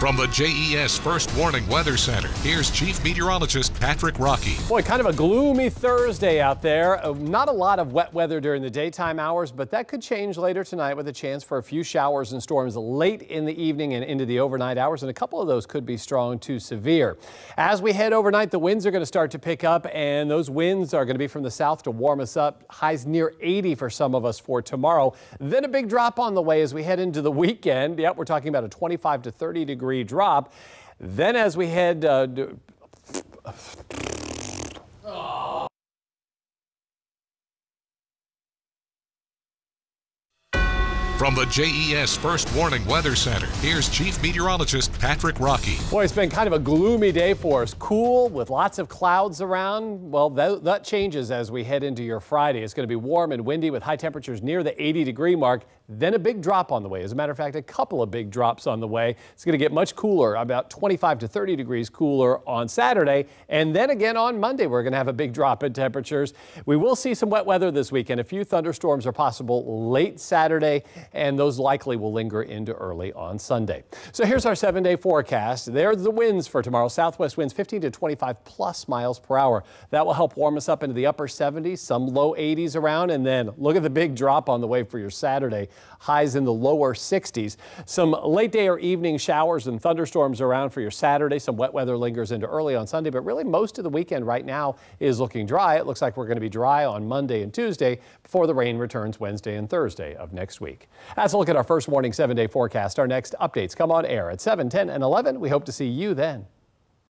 From the JES First Warning Weather Center, here's Chief Meteorologist Patrick Rockey. Boy, kind of a gloomy Thursday out there. Uh, not a lot of wet weather during the daytime hours, but that could change later tonight with a chance for a few showers and storms late in the evening and into the overnight hours, and a couple of those could be strong to severe. As we head overnight, the winds are going to start to pick up, and those winds are going to be from the south to warm us up. Highs near 80 for some of us for tomorrow. Then a big drop on the way as we head into the weekend. Yep, we're talking about a 25 to 30 degree degree drop. Then as we head uh, From the JES First Warning Weather Center, here's Chief Meteorologist Patrick Rockey. Boy, it's been kind of a gloomy day for us. Cool with lots of clouds around. Well, that, that changes as we head into your Friday. It's going to be warm and windy with high temperatures near the 80 degree mark. Then a big drop on the way. As a matter of fact, a couple of big drops on the way. It's going to get much cooler, about 25 to 30 degrees cooler on Saturday. And then again on Monday, we're going to have a big drop in temperatures. We will see some wet weather this weekend. A few thunderstorms are possible late Saturday and those likely will linger into early on Sunday. So here's our seven day forecast. There's the winds for tomorrow. Southwest winds 15 to 25 plus miles per hour. That will help warm us up into the upper 70s, some low 80s around. And then look at the big drop on the way for your Saturday. Highs in the lower 60s. Some late day or evening showers and thunderstorms around for your Saturday. Some wet weather lingers into early on Sunday, but really most of the weekend right now is looking dry. It looks like we're going to be dry on Monday and Tuesday before the rain returns Wednesday and Thursday of next week. That's a look at our First Warning seven day forecast. Our next updates come on air at 7, 10, and 11. We hope to see you then.